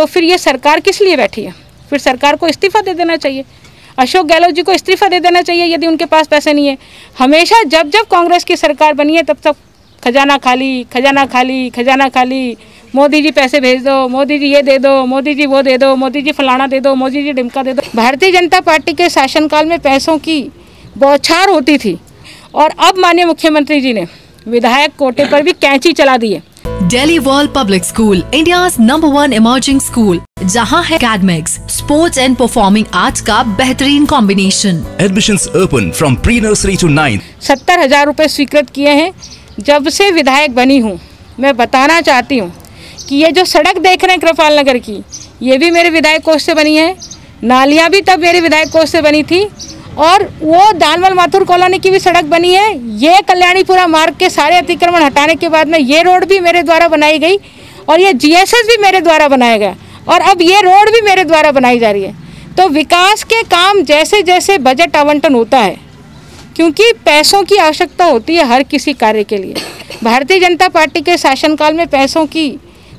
तो फिर ये सरकार किस लिए बैठी है? फिर सरकार को इस्तीफा दे देना चाहिए। अशोक गहलोत जी को इस्तीफा दे देना चाहिए यदि उनके पास पैसे नहीं है। हमेशा जब जब कांग्रेस की सरकार बनी है, तब तक खजाना खाली खजाना खाली खजाना खाली। मोदी जी पैसे भेज दो, मोदी जी ये दे दो, मोदी जी वो दे दो, मोदी जी फलाना दे दो, मोदी जी डिमका दे दो। भारतीय जनता पार्टी के शासनकाल में पैसों की बौछार होती थी। और अब माननीय मुख्यमंत्री जी ने विधायक कोटे पर भी कैंची चला दी है। Delhi World Public School, India's number one emerging school, जहाँ है academics, sports and performing arts का बेहतरीन combination Admissions open from pre-nursery to 9th. सत्तर हज़ार रुपये स्वीकृत किए हैं जब से विधायक बनी हूँ मैं बताना चाहती हूँ कि ये जो सड़क देख रहे हैं कृपाल नगर की ये भी मेरे विधायक कोष से बनी है नालियाँ भी तब मेरे विधायक कोष से बनी थी और वो दानवल माथुर कॉलोनी की भी सड़क बनी है। ये कल्याणीपुरा मार्ग के सारे अतिक्रमण हटाने के बाद में ये रोड भी मेरे द्वारा बनाई गई और ये जीएसएस भी मेरे द्वारा बनाया गया। और अब ये रोड भी मेरे द्वारा बनाई जा रही है। तो विकास के काम जैसे जैसे बजट आवंटन होता है, क्योंकि पैसों की आवश्यकता होती है हर किसी कार्य के लिए। भारतीय जनता पार्टी के शासनकाल में पैसों की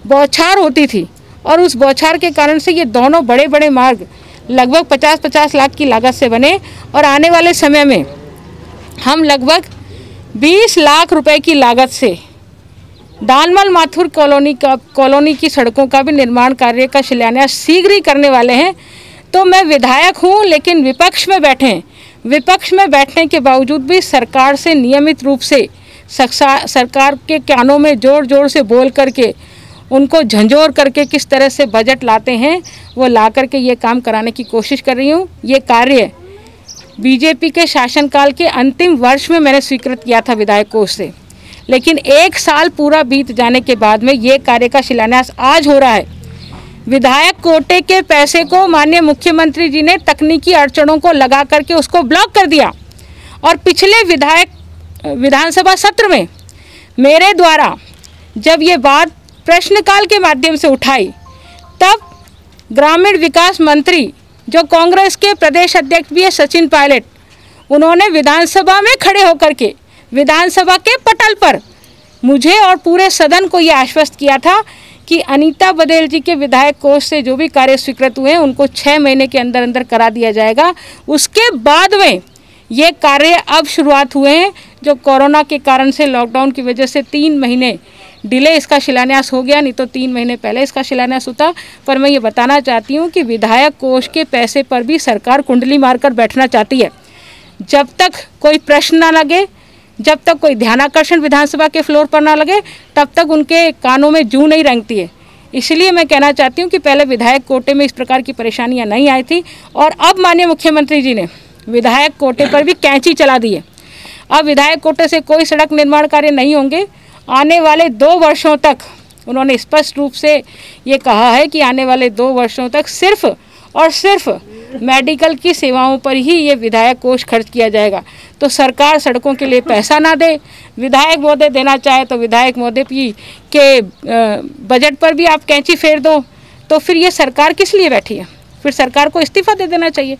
बौछार होती थी और उस बौछार के कारण से ये दोनों बड़े बड़े मार्ग लगभग 50-50 लाख की लागत से बने और आने वाले समय में हम लगभग 20 लाख रुपए की लागत से दानमल माथुर कॉलोनी का, कॉलोनी की सड़कों का भी निर्माण कार्य का शिलान्यास शीघ्र ही करने वाले हैं। तो मैं विधायक हूँ, लेकिन विपक्ष में बैठे, विपक्ष में बैठने के बावजूद भी सरकार से नियमित रूप से सरकार के कानों में ज़ोर ज़ोर से बोल करके उनको झंझोर करके किस तरह से बजट लाते हैं, वो ला करके ये काम कराने की कोशिश कर रही हूँ। ये कार्य बीजेपी के शासनकाल के अंतिम वर्ष में मैंने स्वीकृत किया था विधायक कोष से। लेकिन एक साल पूरा बीत जाने के बाद में ये कार्य का शिलान्यास आज हो रहा है। विधायक कोटे के पैसे को माननीय मुख्यमंत्री जी ने तकनीकी अड़चनों को लगा करके उसको ब्लॉक कर दिया। और पिछले विधायक, विधानसभा सत्र में मेरे द्वारा जब ये बात प्रश्नकाल के माध्यम से उठाई। तब ग्रामीण विकास मंत्री, जो कांग्रेस के प्रदेश अध्यक्ष भी है, सचिन पायलट, उन्होंने विधानसभा में खड़े होकर के, विधानसभा के पटल पर मुझे और पूरे सदन को ये आश्वस्त किया था कि अनीता बदेल जी के विधायक कोष से जो भी कार्य स्वीकृत हुए हैं, उनको छः महीने के अंदर अंदर करा दिया जाएगा। उसके बाद में ये कार्य अब शुरुआत हुए हैं, जो कोरोना के कारण से लॉकडाउन की वजह से तीन महीने डिले इसका शिलान्यास हो गया, नहीं तो तीन महीने पहले इसका शिलान्यास होता। पर मैं ये बताना चाहती हूँ कि विधायक कोष के पैसे पर भी सरकार कुंडली मारकर बैठना चाहती है। जब तक कोई प्रश्न ना लगे, जब तक कोई ध्यानाकर्षण विधानसभा के फ्लोर पर ना लगे, तब तक उनके कानों में जू नहीं रंगती है। इसलिए मैं कहना चाहती हूँ कि पहले विधायक कोटे में इस प्रकार की परेशानियाँ नहीं आई थी और अब माननीय मुख्यमंत्री जी ने विधायक कोटे पर भी कैंची चला दी है। अब विधायक कोटे से कोई सड़क निर्माण कार्य नहीं होंगे आने वाले दो वर्षों तक, उन्होंने स्पष्ट रूप से ये कहा है कि आने वाले दो वर्षों तक सिर्फ़ और सिर्फ़ मेडिकल की सेवाओं पर ही ये विधायक कोष खर्च किया जाएगा। तो सरकार सड़कों के लिए पैसा ना दे, विधायक महोदय देना चाहे तो विधायक महोदय की के बजट पर भी आप कैंची फेर दो। तो फिर ये सरकार किस लिए बैठी है? फिर सरकार को इस्तीफा दे देना चाहिए।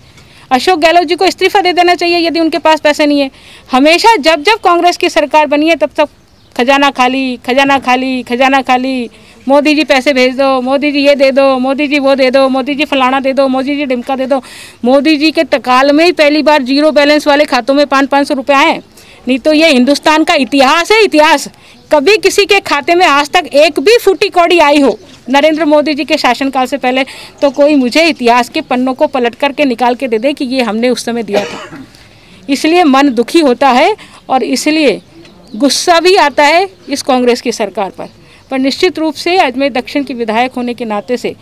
अशोक गहलोत जी को इस्तीफा दे देना चाहिए यदि उनके पास पैसे नहीं है। हमेशा जब जब कांग्रेस की सरकार बनी है, तब तक खजाना खाली खजाना खाली खजाना खाली। मोदी जी पैसे भेज दो, मोदी जी ये दे दो, मोदी जी वो दे दो, मोदी जी फलाना दे दो, मोदी जी डिमका दे दो। मोदी जी के तकाल में ही पहली बार ज़ीरो बैलेंस वाले खातों में पाँच पाँच सौ रुपये आए नहीं तो ये हिंदुस्तान का इतिहास है इतिहास। कभी किसी के खाते में आज तक एक भी फूटी कौड़ी आई हो, नरेंद्र मोदी जी के शासनकाल से पहले तो कोई मुझे इतिहास के पन्नों को पलट करके निकाल के दे दे कि ये हमने उस समय दिया था। इसलिए मन दुखी होता है और इसलिए गुस्सा भी आता है इस कांग्रेस की सरकार पर। पर निश्चित रूप से अजमेर दक्षिण की विधायक होने के नाते से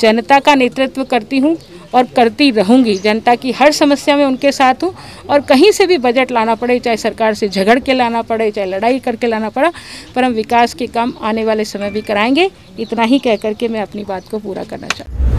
जनता का नेतृत्व करती हूँ और करती रहूँगी। जनता की हर समस्या में उनके साथ हूँ और कहीं से भी बजट लाना पड़े, चाहे सरकार से झगड़ के लाना पड़े, चाहे लड़ाई करके लाना पड़ा, पर हम विकास के काम आने वाले समय भी कराएँगे। इतना ही कह करके मैं अपनी बात को पूरा करना चाहूँ